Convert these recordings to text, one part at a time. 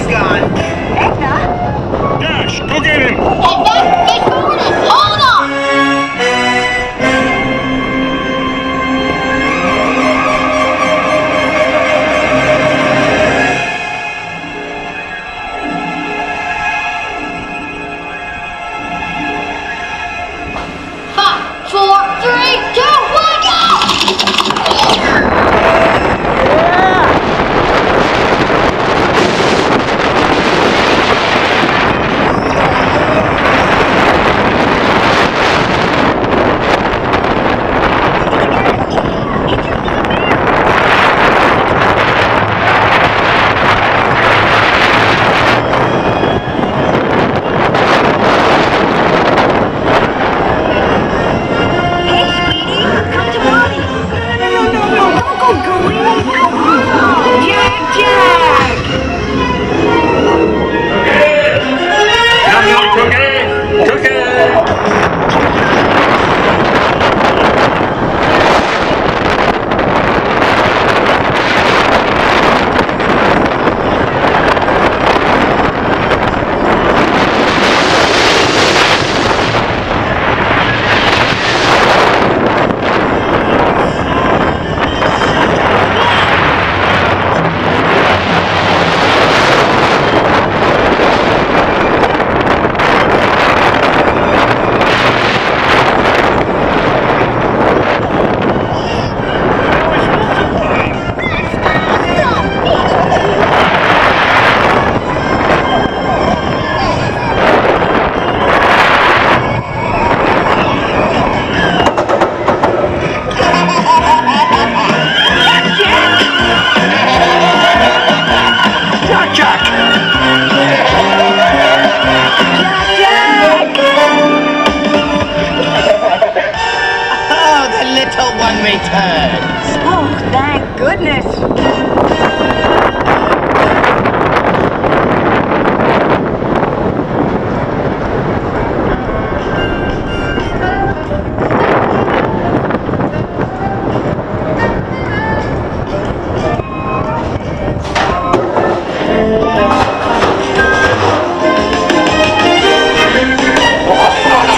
is gone. Oh, thank goodness.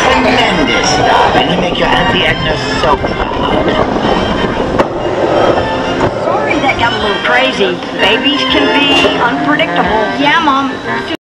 Tremendous. Make your Auntie Edna soap. crazy. Babies can be unpredictable. Yeah, Mom.